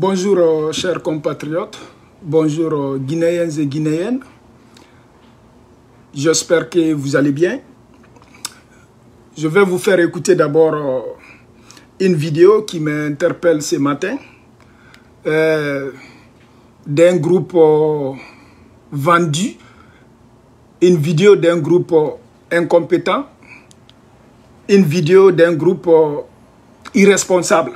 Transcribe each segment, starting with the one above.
Bonjour euh, chers compatriotes, bonjour euh, Guinéens et Guinéennes. J'espère que vous allez bien. Je vais vous faire écouter d'abord euh, une vidéo qui m'interpelle ce matin d'un groupe vendu, une vidéo d'un groupe incompétent, une vidéo d'un groupe irresponsable.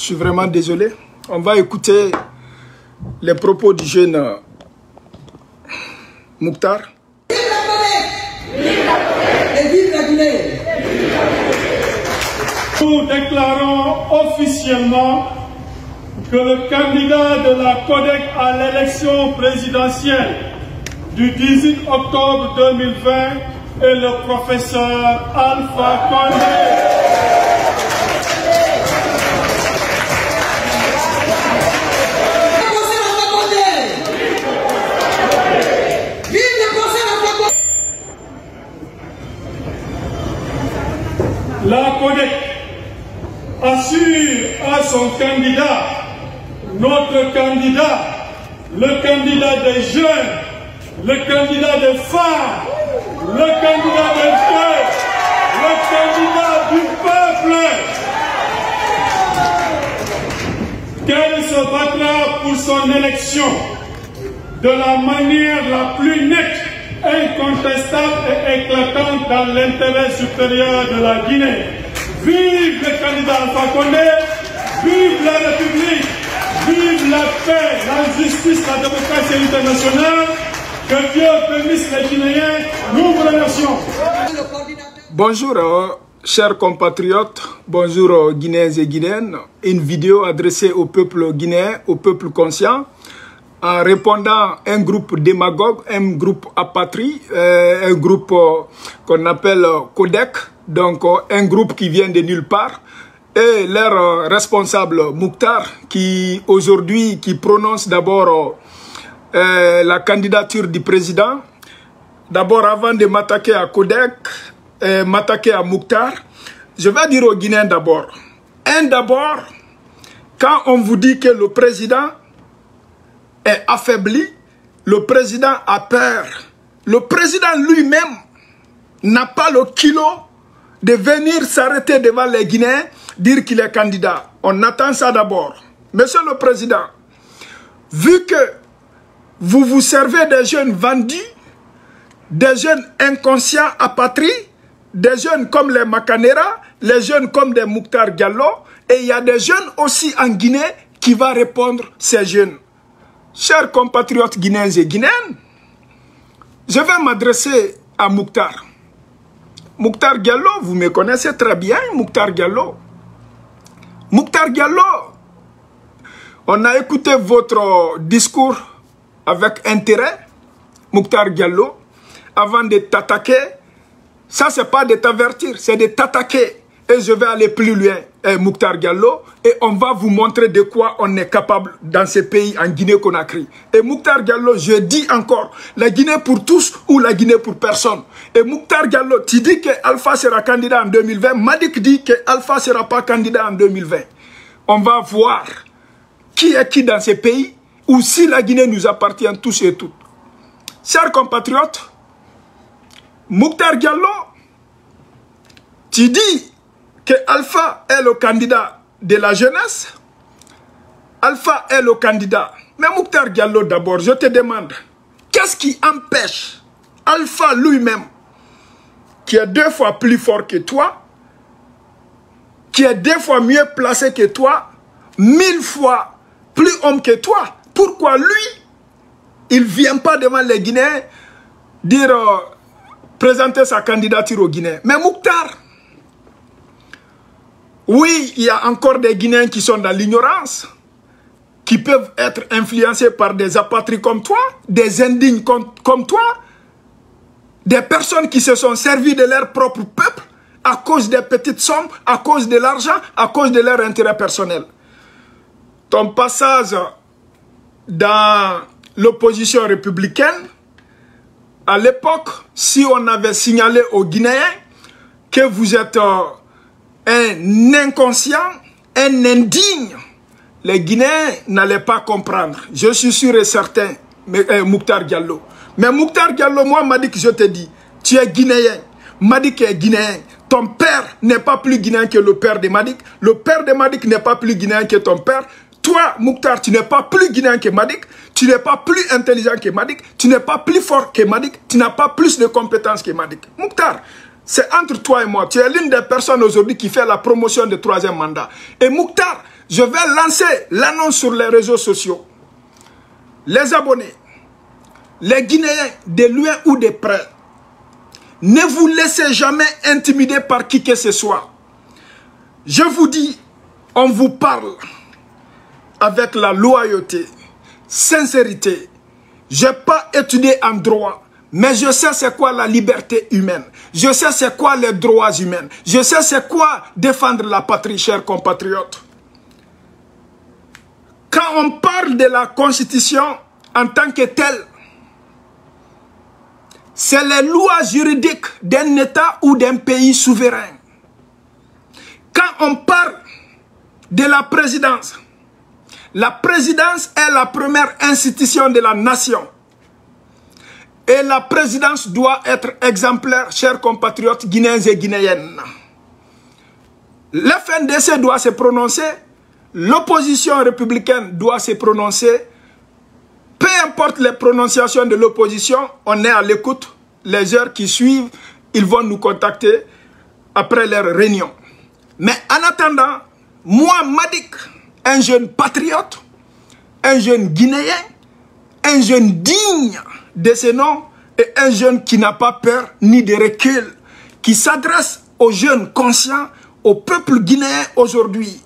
Je suis vraiment désolé. On va écouter les propos du jeune euh, Mouktar. Et vive la Guinée Nous déclarons officiellement que le candidat de la CODEC à l'élection présidentielle du 18 octobre 2020 est le professeur Alpha Condé. Son candidat, notre candidat, le candidat des jeunes, le candidat des femmes, le candidat des jeunes, le candidat du peuple, qu'elle se battra pour son élection? De la manière la plus nette, incontestable et éclatante dans l'intérêt supérieur de la Guinée. Vive le candidat Alpha vive la République, vive la paix, la justice, la démocratie internationale. Que Dieu bénisse les Guinéens. Nous vous remercions. Bonjour euh, chers compatriotes, bonjour euh, Guinéens et Guinéennes. Une vidéo adressée au peuple guinéen, au peuple conscient, en répondant à un groupe démagogue, un groupe apatrie, euh, un groupe qu'on appelle Codec, donc un groupe qui vient de nulle part. Et leur euh, responsable Mouktar, qui aujourd'hui, qui prononce d'abord euh, euh, la candidature du président, D'abord, avant de m'attaquer à Kodek, et m'attaquer à Mouktar, je vais dire aux Guinéens d'abord. Un d'abord, quand on vous dit que le président est affaibli, le président a peur. Le président lui-même n'a pas le kilo de venir s'arrêter devant les Guinéens, dire qu'il est candidat. On attend ça d'abord. Monsieur le Président, vu que vous vous servez des jeunes vendus, des jeunes inconscients apatries, des jeunes comme les Macanera, les jeunes comme des Mouktar Diallo, et il y a des jeunes aussi en Guinée qui vont répondre ces jeunes. Chers compatriotes guinéens et guinéennes, je vais m'adresser à Mouktar. Mouktar Diallo, vous me connaissez très bien, Mouktar Diallo. Mouktar Diallo, on a écouté votre discours avec intérêt, Mouktar Diallo, avant de t'attaquer. Ça, c'est pas de t'avertir, c'est de t'attaquer. Et je vais aller plus loin, eh, Mouktar Diallo, et on va vous montrer de quoi on est capable dans ce pays, en Guinée-Conakry. Et Mouktar Diallo, je dis encore, la Guinée pour tous ou la Guinée pour personne. Et Mouktar Diallo, tu dis que Alpha sera candidat en 2020. Madik dit que Alpha sera pas candidat en 2020. On va voir qui est qui dans ce pays, ou si la Guinée nous appartient tous et toutes. Chers compatriotes, Mouktar Diallo, tu dis que Alpha est le candidat de la jeunesse. Alpha est le candidat. Mais Mouktar Diallo, d'abord, je te demande, qu'est-ce qui empêche Alpha lui-même, qui est deux fois plus fort que toi, qui est deux fois mieux placé que toi, mille fois plus homme que toi, pourquoi lui, il ne vient pas devant les Guinéens dire, euh, présenter sa candidature aux Guinéens? Mais Mouktar, oui, il y a encore des Guinéens qui sont dans l'ignorance, qui peuvent être influencés par des apatries comme toi, des indignes comme, comme toi, des personnes qui se sont servies de leur propre peuple à cause des petites sommes, à cause de l'argent, à cause de leur intérêt personnel. Ton passage dans l'opposition républicaine, à l'époque, si on avait signalé aux Guinéens que vous êtes euh, un inconscient, un indigne, les Guinéens n'allaient pas comprendre. Je suis sûr et certain, mais, euh, Mouktar Diallo. Mais Mouktar Diallo, moi, m'a dit que je te dis, tu es guinéen. Madik est guinéen. Ton père n'est pas plus guinéen que le père de Madik. Le père de Madik n'est pas plus guinéen que ton père. Toi, Mouktar, tu n'es pas plus guinéen que Madik. Tu n'es pas plus intelligent que Madik. Tu n'es pas plus fort que Madik. Tu n'as pas plus de compétences que Madik. Mouktar, c'est entre toi et moi. Tu es l'une des personnes aujourd'hui qui fait la promotion du troisième mandat. Et Mouktar, je vais lancer l'annonce sur les réseaux sociaux. Les abonnés, les Guinéens, de loin ou de près, ne vous laissez jamais intimider par qui que ce soit. Je vous dis, on vous parle avec la loyauté, sincérité. Je n'ai pas étudié en droit, mais je sais c'est quoi la liberté humaine. Je sais c'est quoi les droits humains. Je sais c'est quoi défendre la patrie, chers compatriotes. Quand on parle de la Constitution en tant que telle, c'est les lois juridiques d'un État ou d'un pays souverain. Quand on parle de la présidence, la présidence est la première institution de la nation. Et la présidence doit être exemplaire, chers compatriotes guinéens et guinéennes. L'FNDC doit se prononcer, l'opposition républicaine doit se prononcer, peu importe les prononciations de l'opposition, on est à l'écoute. Les heures qui suivent, ils vont nous contacter après leur réunion. Mais en attendant, moi, Madik, un jeune patriote, un jeune guinéen, un jeune digne de ce nom et un jeune qui n'a pas peur ni de recul, qui s'adresse aux jeunes conscients, au peuple guinéen aujourd'hui.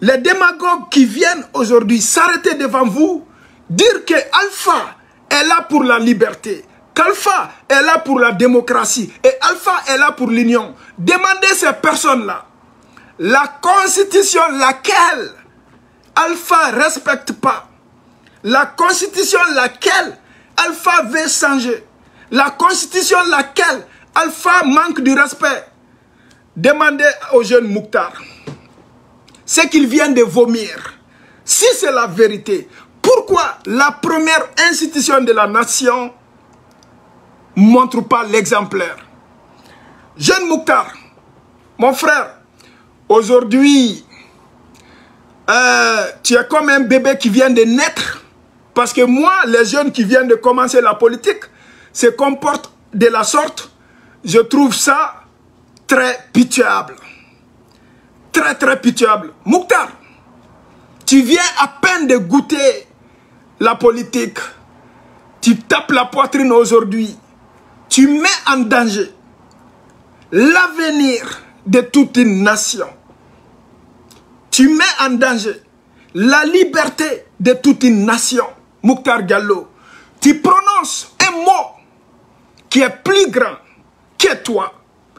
Les démagogues qui viennent aujourd'hui s'arrêter devant vous Dire que Alpha est là pour la liberté, qu'Alpha est là pour la démocratie et Alpha est là pour l'union. Demandez ces personnes-là. La constitution laquelle Alpha respecte pas. La constitution laquelle Alpha veut changer. La constitution laquelle Alpha manque de respect. Demandez au jeune Mouktar ce qu'il vient de vomir. Si c'est la vérité, pourquoi la première institution de la nation montre pas l'exemplaire? Jeune Mouktar, mon frère, aujourd'hui, euh, tu es comme un bébé qui vient de naître. Parce que moi, les jeunes qui viennent de commencer la politique se comportent de la sorte. Je trouve ça très pitiable. Très, très pitiable. Mouktar, tu viens à peine de goûter la politique, tu tapes la poitrine aujourd'hui, tu mets en danger l'avenir de toute une nation. Tu mets en danger la liberté de toute une nation. Mouktar Gallo, tu prononces un mot qui est plus grand que toi,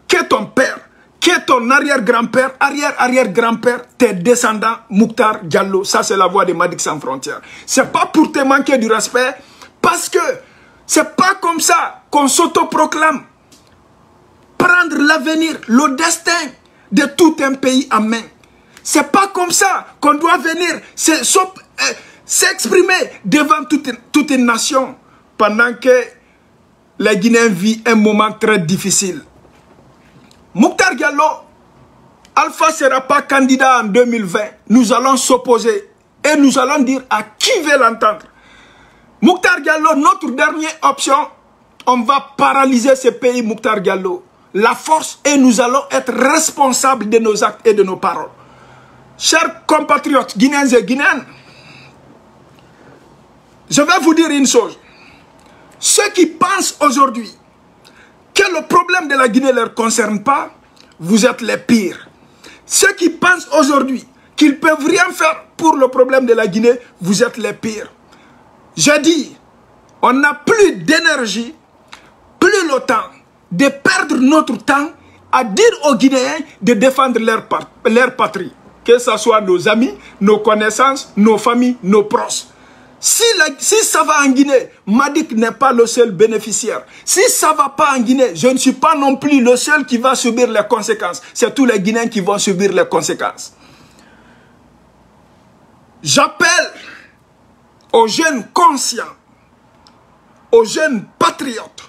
que ton père, que ton arrière-grand-père, arrière-arrière-grand-père, tes descendants, Mouktar Diallo. Ça, c'est la voix de Madik sans frontières. C'est pas pour te manquer du respect, parce que c'est pas comme ça qu'on s'autoproclame. Prendre l'avenir, le destin de tout un pays en main. C'est pas comme ça qu'on doit venir euh, s'exprimer devant toute une, nation pendant que les Guinéens vivent un moment très difficile. Mouktar Diallo, Alpha ne sera pas candidat en 2020. Nous allons s'opposer et nous allons dire à qui veut l'entendre. Mouktar Diallo, notre dernière option, on va paralyser ce pays, Mouktar Diallo. La force et nous allons être responsables de nos actes et de nos paroles. Chers compatriotes guinéens et guinéennes, je vais vous dire une chose. Ceux qui pensent aujourd'hui que le problème de la Guinée ne leur concerne pas, vous êtes les pires. Ceux qui pensent aujourd'hui qu'ils ne peuvent rien faire pour le problème de la Guinée, vous êtes les pires. J'ai dit, on n'a plus d'énergie, plus le temps de perdre notre temps à dire aux Guinéens de défendre leur, leur patrie. Que ce soit nos amis, nos connaissances, nos familles, nos proches. Si, ça va en Guinée, Madik n'est pas le seul bénéficiaire. Si ça va pas en Guinée, je ne suis pas non plus le seul qui va subir les conséquences. C'est tous les Guinéens qui vont subir les conséquences. J'appelle aux jeunes conscients, aux jeunes patriotes,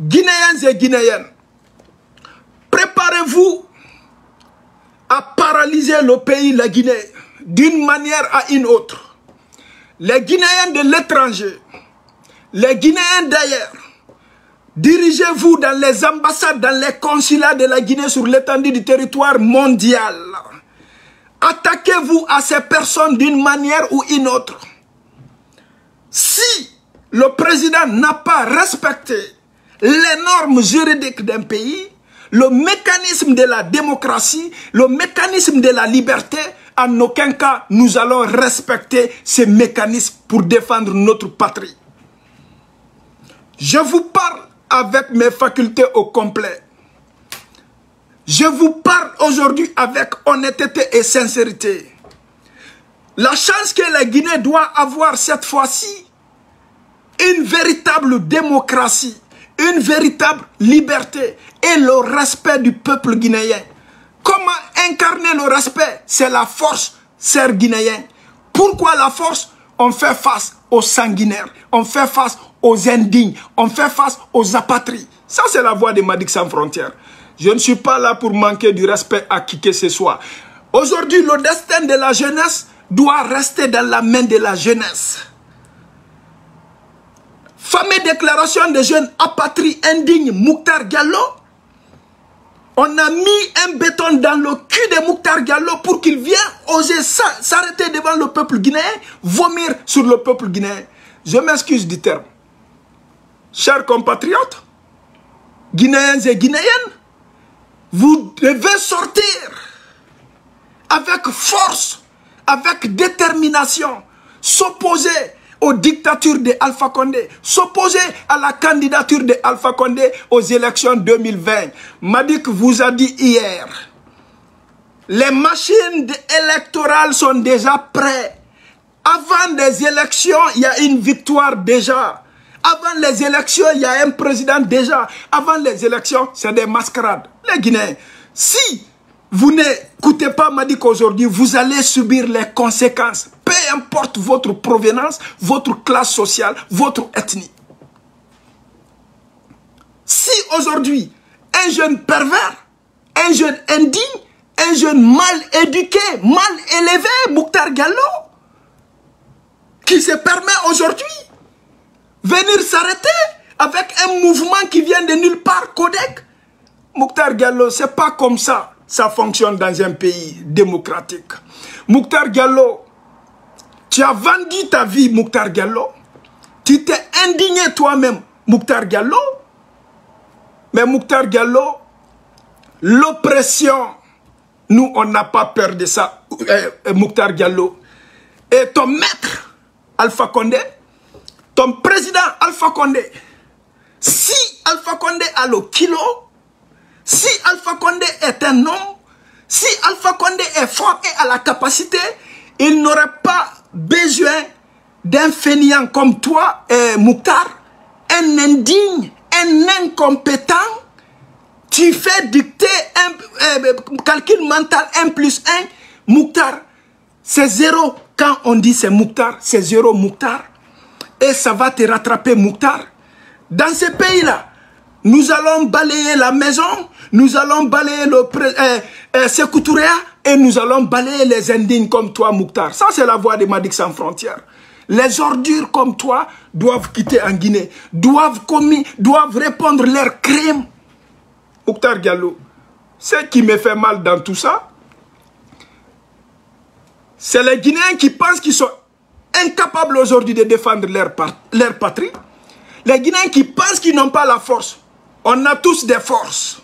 Guinéens et Guinéennes, préparez-vous à paralyser le pays, la Guinée, d'une manière à une autre. Les Guinéens de l'étranger, les Guinéens d'ailleurs, dirigez-vous dans les ambassades, dans les consulats de la Guinée sur l'étendue du territoire mondial. Attaquez-vous à ces personnes d'une manière ou une autre. Si le président n'a pas respecté les normes juridiques d'un pays, le mécanisme de la démocratie, le mécanisme de la liberté, en aucun cas nous allons respecter ces mécanismes pour défendre notre patrie. Je vous parle avec mes facultés au complet. Je vous parle aujourd'hui avec honnêteté et sincérité. La chance que la Guinée doit avoir cette fois-ci, une véritable démocratie, une véritable liberté et le respect du peuple guinéen. Comment incarner le respect? C'est la force, chers Guinéens. Pourquoi la force? On fait face aux sanguinaires, on fait face aux indignes, on fait face aux apatries. Ça, c'est la voix de Madik sans frontières. Je ne suis pas là pour manquer du respect à qui que ce soit. Aujourd'hui, le destin de la jeunesse doit rester dans la main de la jeunesse. Fameuse déclaration des jeunes apatries indignes, Mouktar Gallo. On a mis un béton dans le cul de Mouktar Gallo pour qu'il vienne oser s'arrêter devant le peuple guinéen, vomir sur le peuple guinéen. Je m'excuse du terme. Chers compatriotes, Guinéens et Guinéennes, vous devez sortir avec force, avec détermination, s'opposer aux dictatures de Alpha Condé, s'opposer à la candidature de Alpha Condé aux élections 2020. Madik vous a dit hier, les machines électorales sont déjà prêtes. Avant des élections, il y a une victoire déjà. Avant les élections, il y a un président déjà. Avant les élections, c'est des mascarades. Les Guinéens, si vous n'écoutez pas Madik aujourd'hui, vous allez subir les conséquences. Peu importe votre provenance, votre classe sociale, votre ethnie. Si aujourd'hui, un jeune pervers, un jeune indigne, un jeune mal éduqué, mal élevé, Mouktar Gallo, qui se permet aujourd'hui venir s'arrêter avec un mouvement qui vient de nulle part, Codec. Mouktar Gallo, c'est pas comme ça. Ça fonctionne dans un pays démocratique. Mouktar Gallo, tu as vendu ta vie, Mouktar Gallo. Tu t'es indigné toi-même, Mouktar Gallo. Mais Mouktar Gallo, l'oppression, nous, on n'a pas peur de ça, euh, Mouktar Gallo. Et ton maître, Alpha Condé, ton président Alpha Condé, si Alpha Condé a le kilo, si Alpha Condé est un homme, si Alpha Condé est fort et a la capacité, il n'aurait pas besoin d'un fainéant comme toi, eh, Mouktar, un indigne, un incompétent. Tu fais dicter un eh, calcul mental 1 plus 1, Mouktar. C'est zéro. Quand on dit c'est Mouktar, c'est zéro Mouktar et ça va te rattraper Mouktar. Dans ce pays-là, nous allons balayer la maison, nous allons balayer le euh, euh, et nous allons balayer les indignes comme toi, Mouktar. Ça, c'est la voix de Madik sans frontières. Les ordures comme toi doivent quitter en Guinée, doivent, commis, doivent répondre leurs crimes. Mouktar Gallo, ce qui me fait mal dans tout ça, c'est les Guinéens qui pensent qu'ils sont incapables aujourd'hui de défendre leur, leur patrie. Les Guinéens qui pensent qu'ils n'ont pas la force. On a tous des forces.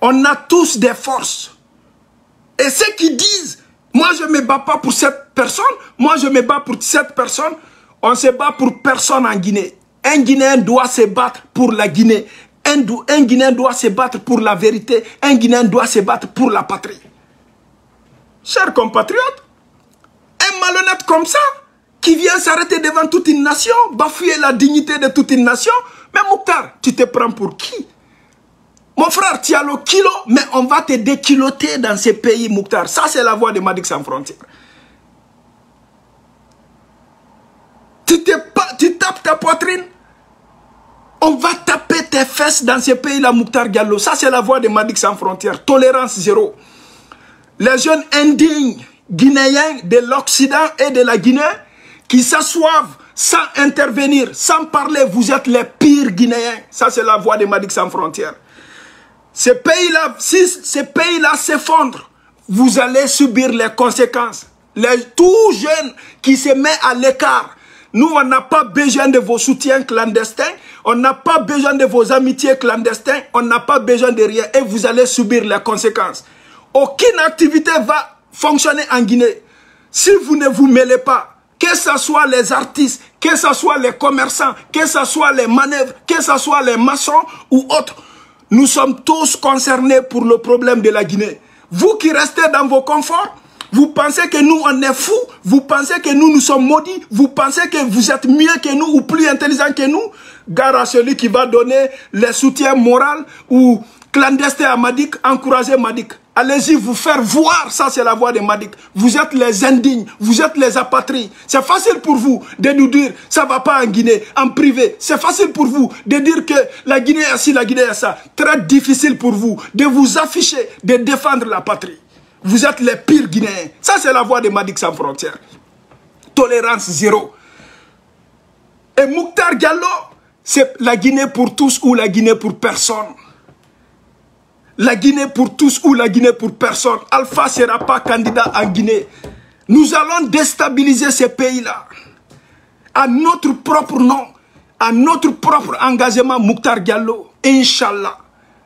On a tous des forces. Et ceux qui disent, moi je ne me bats pas pour cette personne, moi je me bats pour cette personne, on se bat pour personne en Guinée. Un Guinéen doit se battre pour la Guinée. Un, un Guinéen doit se battre pour la vérité. Un Guinéen doit se battre pour la patrie. Chers compatriotes, un malhonnête comme ça, qui vient s'arrêter devant toute une nation, bafouer la dignité de toute une nation, mais Mouktar, tu te prends pour qui? Mon frère, tu as le kilo, mais on va te dékiloter dans ces pays, Mouktar. Ça, c'est la voix de Madik sans frontières. Tu, tu tapes ta poitrine, on va taper tes fesses dans ces pays-là, Mouktar Gallo. Ça, c'est la voix de Madik sans frontières. Tolérance zéro. Les jeunes indignes guinéens de l'Occident et de la Guinée qui s'assoivent sans intervenir, sans parler, vous êtes les pires Guinéens. Ça, c'est la voix de Madik sans frontières. Ces pays-là, si ces pays-là s'effondrent, vous allez subir les conséquences. Les tout jeunes qui se mettent à l'écart. Nous, on n'a pas besoin de vos soutiens clandestins. On n'a pas besoin de vos amitiés clandestins. On n'a pas besoin de rien. Et vous allez subir les conséquences. Aucune activité va fonctionner en Guinée. Si vous ne vous mêlez pas, que ce soit les artistes, que ce soit les commerçants, que ce soit les manœuvres, que ce soit les maçons ou autres, nous sommes tous concernés pour le problème de la Guinée. Vous qui restez dans vos conforts, vous pensez que nous, on est fous Vous pensez que nous, nous sommes maudits Vous pensez que vous êtes mieux que nous ou plus intelligents que nous Gare à celui qui va donner les soutiens moraux ou clandestins à Madik, encourager Madik. Allez-y vous faire voir, ça c'est la voix de Madik. Vous êtes les indignes, vous êtes les apatries. C'est facile pour vous de nous dire, ça va pas en Guinée, en privé. C'est facile pour vous de dire que la Guinée est ci, la Guinée est ça. Très difficile pour vous de vous afficher, de défendre la patrie. Vous êtes les pires Guinéens. Ça, c'est la voix de Madik sans frontières. Tolérance zéro. Et Mouktar Gallo, c'est la Guinée pour tous ou la Guinée pour personne. La Guinée pour tous ou la Guinée pour personne. Alpha ne sera pas candidat en Guinée. Nous allons déstabiliser ces pays-là. À notre propre nom, à notre propre engagement, Mouktar Gallo, Inch'Allah.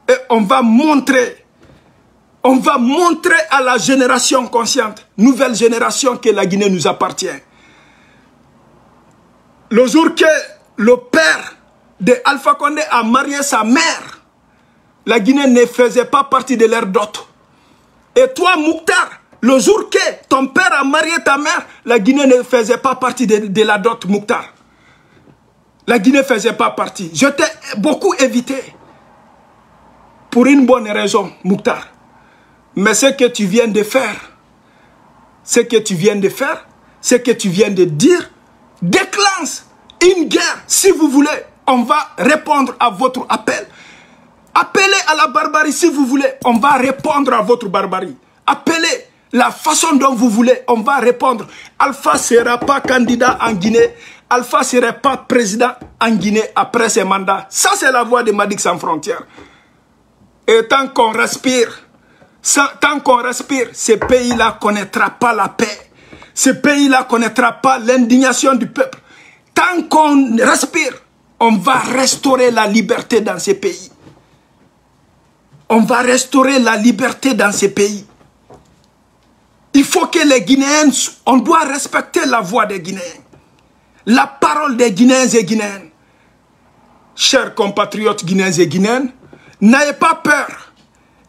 Et on va montrer on va montrer à la génération consciente, nouvelle génération, que la Guinée nous appartient. Le jour que le père de Alpha Condé a marié sa mère, la Guinée ne faisait pas partie de leur dot. Et toi, Mouktar, le jour que ton père a marié ta mère, la Guinée ne faisait pas partie de, la dot, Mouktar. La Guinée ne faisait pas partie. Je t'ai beaucoup évité. Pour une bonne raison, Mouktar. Mais ce que tu viens de faire, ce que tu viens de faire, ce que tu viens de dire, déclenche une guerre. Si vous voulez, on va répondre à votre appel. Appelez à la barbarie si vous voulez, on va répondre à votre barbarie. Appelez la façon dont vous voulez, on va répondre. Alpha ne sera pas candidat en Guinée. Alpha ne sera pas président en Guinée après ses mandats. Ça, c'est la voix de Madik sans frontières. Et tant qu'on respire, tant qu'on respire, ce pays-là connaîtra pas la paix. Ce pays-là connaîtra pas l'indignation du peuple. Tant qu'on respire, on va restaurer la liberté dans ce pays. On va restaurer la liberté dans ce pays. Il faut que les Guinéens, on doit respecter la voix des Guinéens. La parole des Guinéens et Guinéennes. Chers compatriotes guinéens et guinéennes, n'ayez pas peur.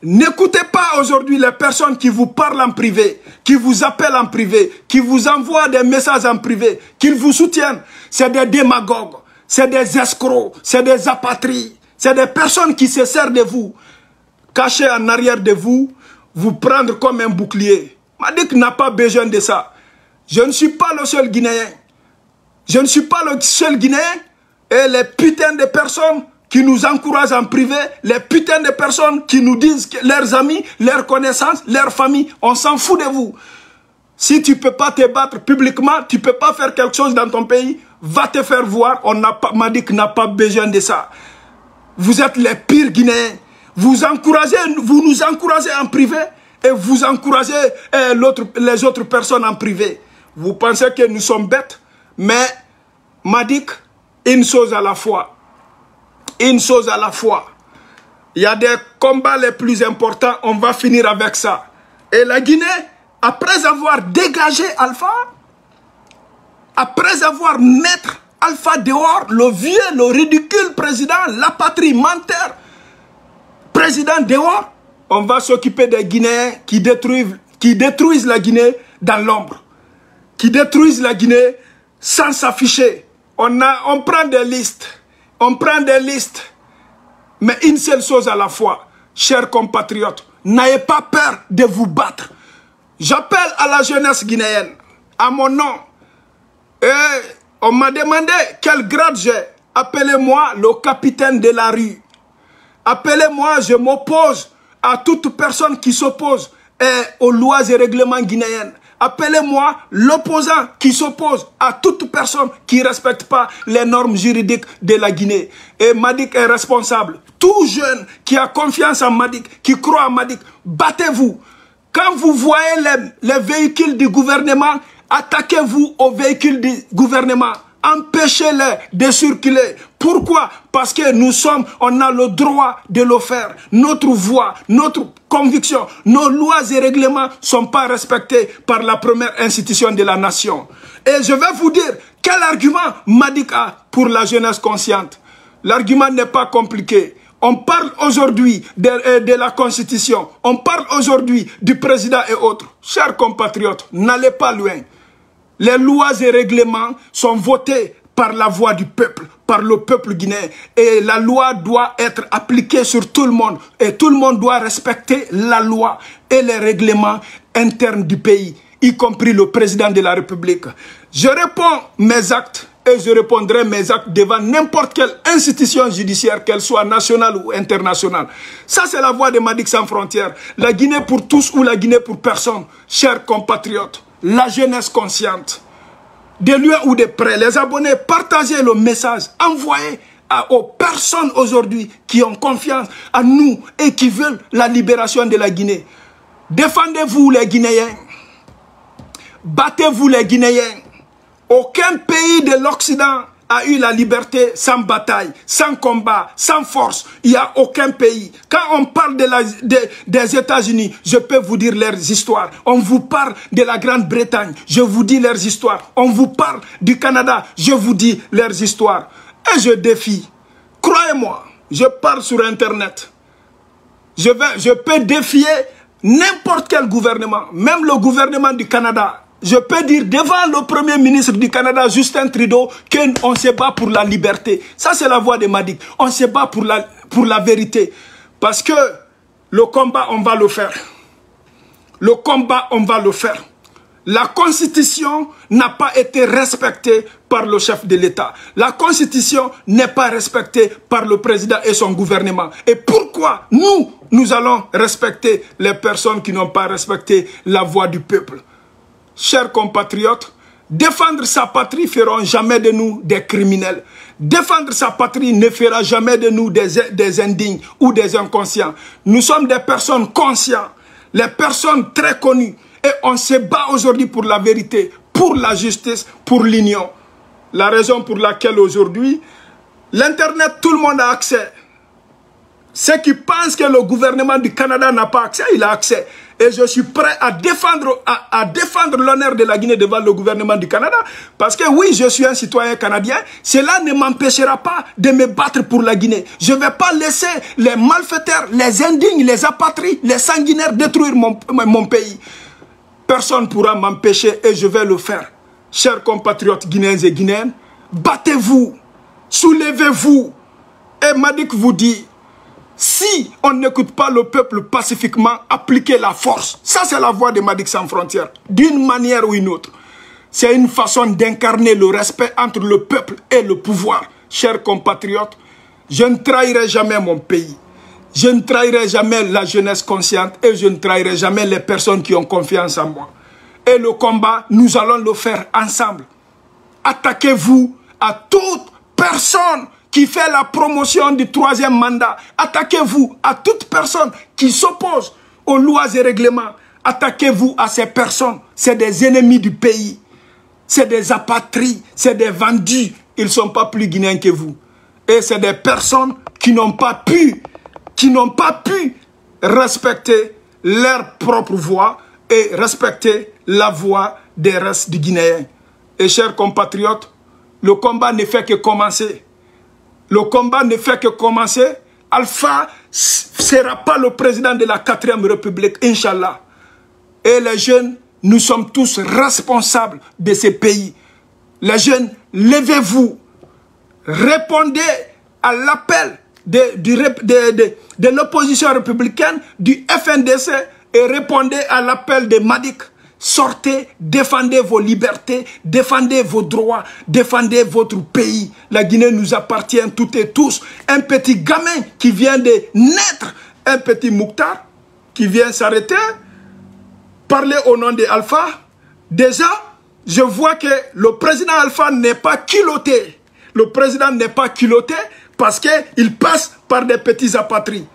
N'écoutez pas aujourd'hui les personnes qui vous parlent en privé, qui vous appellent en privé, qui vous envoient des messages en privé, qui vous soutiennent. C'est des démagogues, c'est des escrocs, c'est des apatries, c'est des personnes qui se servent de vous, cachées en arrière de vous, vous prendre comme un bouclier. Madik n'a pas besoin de ça. Je ne suis pas le seul Guinéen. Je ne suis pas le seul Guinéen. Et les putains de personnes qui nous encouragent en privé, les putains de personnes qui nous disent que leurs amis, leurs connaissances, leurs familles, on s'en fout de vous. Si tu ne peux pas te battre publiquement, tu ne peux pas faire quelque chose dans ton pays, va te faire voir. On n'a pas, Madik n'a pas besoin de ça. Vous êtes les pires Guinéens. Vous encouragez, vous nous encouragez en privé et vous encouragez eh, les autres personnes en privé. Vous pensez que nous sommes bêtes, mais Madik, une chose à la fois une chose à la fois. Il y a des combats les plus importants, on va finir avec ça. Et la Guinée, après avoir dégagé Alpha, après avoir mis Alpha dehors, le vieux, le ridicule président, la patrie menteur, président dehors, on va s'occuper des Guinéens qui détruisent, qui détruisent la Guinée dans l'ombre, qui détruisent la Guinée sans s'afficher. On, on prend des listes on prend des listes. Mais une seule chose à la fois, chers compatriotes, n'ayez pas peur de vous battre. J'appelle à la jeunesse guinéenne, à mon nom, et On m'a demandé quel grade j'ai. Appelez-moi le capitaine de la rue. Appelez-moi, je m'oppose à toute personne qui s'oppose eh, aux lois et règlements guinéens. Appelez-moi l'opposant qui s'oppose à toute personne qui ne respecte pas les normes juridiques de la Guinée. Et Madik est responsable. Tout jeune qui a confiance en Madik, qui croit en Madik, battez-vous. Quand vous voyez les, les véhicules du gouvernement, attaquez-vous aux véhicules du gouvernement empêchez-les de circuler. Pourquoi? Parce que nous sommes, on a le droit de le faire. Notre voix, notre conviction, nos lois et règlements ne sont pas respectés par la première institution de la nation. Et je vais vous dire quel argument Madik a pour la jeunesse consciente? L'argument n'est pas compliqué. On parle aujourd'hui de, euh, de, la Constitution. On parle aujourd'hui du président et autres. Chers compatriotes, n'allez pas loin. Les lois et règlements sont votés par la voix du peuple, par le peuple guinéen. Et la loi doit être appliquée sur tout le monde. Et tout le monde doit respecter la loi et les règlements internes du pays, y compris le président de la République. Je réponds mes actes et je répondrai mes actes devant n'importe quelle institution judiciaire, qu'elle soit nationale ou internationale. Ça, c'est la voix de Madik sans frontières. La Guinée pour tous ou la Guinée pour personne. Chers compatriotes, la jeunesse consciente, de loin ou de près, les abonnés, partagez le message, envoyez aux personnes aujourd'hui qui ont confiance en nous et qui veulent la libération de la Guinée. Défendez-vous les Guinéens. Battez-vous les Guinéens. Aucun pays de l'Occident a eu la liberté sans bataille, sans combat, sans force. Il n'y a aucun pays. Quand on parle des États-Unis, je peux vous dire leurs histoires. On vous parle de la Grande-Bretagne, je vous dis leurs histoires. On vous parle du Canada, je vous dis leurs histoires. Et je défie. Croyez-moi, je parle sur Internet. Je, vais, je peux défier n'importe quel gouvernement, même le gouvernement du Canada, je peux dire devant le premier ministre du Canada, Justin Trudeau, qu'on se bat pour la liberté. Ça, c'est la voix de Madik. On se bat pour la, pour la vérité. Parce que le combat, on va le faire. Le combat, on va le faire. La constitution n'a pas été respectée par le chef de l'État. La constitution n'est pas respectée par le président et son gouvernement. Et pourquoi nous, nous allons respecter les personnes qui n'ont pas respecté la voix du peuple? Chers compatriotes, défendre sa patrie feront jamais de nous des criminels. Défendre sa patrie ne fera jamais de nous des, des indignes ou des inconscients. Nous sommes des personnes conscientes, les personnes très connues. Et on se bat aujourd'hui pour la vérité, pour la justice, pour l'union. La raison pour laquelle aujourd'hui, l'Internet, tout le monde a accès. Ceux qui pensent que le gouvernement du Canada n'a pas accès, il a accès. Et je suis prêt à défendre, à, défendre l'honneur de la Guinée devant le gouvernement du Canada. Parce que oui, je suis un citoyen canadien. Cela ne m'empêchera pas de me battre pour la Guinée. Je ne vais pas laisser les malfaiteurs, les indignes, les apatrides, les sanguinaires détruire mon, mon pays. Personne ne pourra m'empêcher et je vais le faire. Chers compatriotes guinéens et guinéennes, battez-vous, soulevez-vous. Et Madik vous dit, si on n'écoute pas le peuple pacifiquement, appliquer la force. Ça, c'est la voix de Madik sans frontières. D'une manière ou une autre. C'est une façon d'incarner le respect entre le peuple et le pouvoir. Chers compatriotes, je ne trahirai jamais mon pays. Je ne trahirai jamais la jeunesse consciente et je ne trahirai jamais les personnes qui ont confiance en moi. Et le combat, nous allons le faire ensemble. Attaquez-vous à toute personne qui fait la promotion du troisième mandat. Attaquez-vous à toute personne qui s'oppose aux lois et règlements. Attaquez-vous à ces personnes. C'est des ennemis du pays. C'est des apatrides. C'est des vendus. Ils ne sont pas plus guinéens que vous. Et c'est des personnes qui n'ont pas pu, qui n'ont pas pu respecter leur propre voix et respecter la voix des restes du Guinéens. Et chers compatriotes, le combat ne fait que commencer. Le combat ne fait que commencer. Alpha sera pas le président de la quatrième république, Inch'Allah. Et les jeunes, nous sommes tous responsables de ces pays. Les jeunes, levez-vous. Répondez à l'appel de l'opposition républicaine, du FNDC, et répondez à l'appel de Madik. Sortez, défendez vos libertés, défendez vos droits, défendez votre pays. La Guinée nous appartient toutes et tous. Un petit gamin qui vient de naître, un petit Mouktar qui vient s'arrêter, parler au nom de Alpha. Déjà, je vois que le président Alpha n'est pas culotté. Le président n'est pas culotté parce qu'il passe par des petits apatries.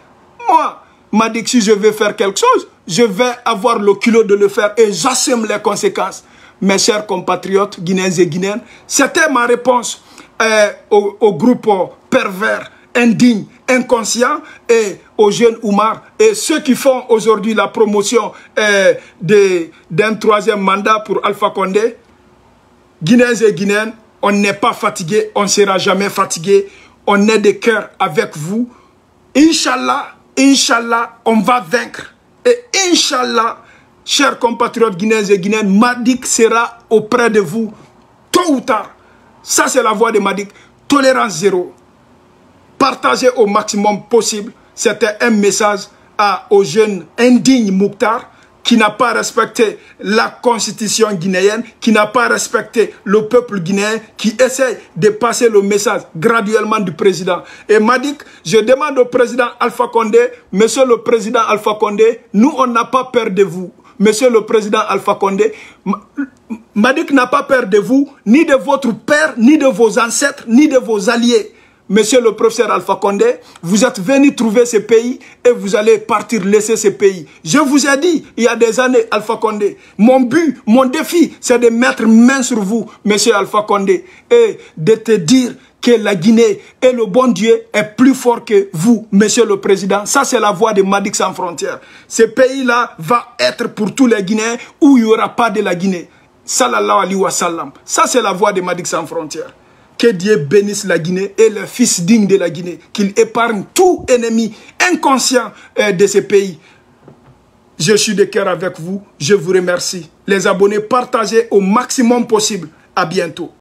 Moi, m'a dit que si je veux faire quelque chose, je vais avoir le culot de le faire et j'assume les conséquences. Mes chers compatriotes guinéens et guinéennes, c'était ma réponse euh, au, groupe pervers, indigne, inconscient et aux jeunes Oumar et ceux qui font aujourd'hui la promotion euh, d'un troisième mandat pour Alpha Condé. Guinéens et Guinéennes, on n'est pas fatigué, on ne sera jamais fatigué. On est de cœur avec vous. Inch'Allah, Inch'Allah, on va vaincre. Et Inch'Allah, chers compatriotes guinéens et guinéennes, Madik sera auprès de vous tôt ou tard. Ça, c'est la voix de Madik. Tolérance zéro. Partagez au maximum possible. C'était un message à, aux jeunes indignes Mouktar qui n'a pas respecté la constitution guinéenne, qui n'a pas respecté le peuple guinéen, qui essaie de passer le message graduellement du président. Et Madik, je demande au président Alpha Condé, monsieur le président Alpha Condé, nous on n'a pas peur de vous. Monsieur le président Alpha Condé, Madik n'a pas peur de vous, ni de votre père, ni de vos ancêtres, ni de vos alliés. Monsieur le professeur Alpha Condé, vous êtes venu trouver ce pays et vous allez partir laisser ce pays. Je vous ai dit, il y a des années, Alpha Condé, mon but, mon défi, c'est de mettre main sur vous, monsieur Alpha Condé, et de te dire que la Guinée et le bon Dieu est plus fort que vous, monsieur le président. Ça, c'est la voix de Madik sans frontières. Ce pays-là va être pour tous les Guinéens où il n'y aura pas de la Guinée. Sallallahu alayhi wa sallam. Ça, c'est la voix de Madik sans frontières. Que Dieu bénisse la Guinée et le fils digne de la Guinée. Qu'il épargne tout ennemi inconscient euh, de ce pays. Je suis de cœur avec vous. Je vous remercie. Les abonnés, partagez au maximum possible. À bientôt.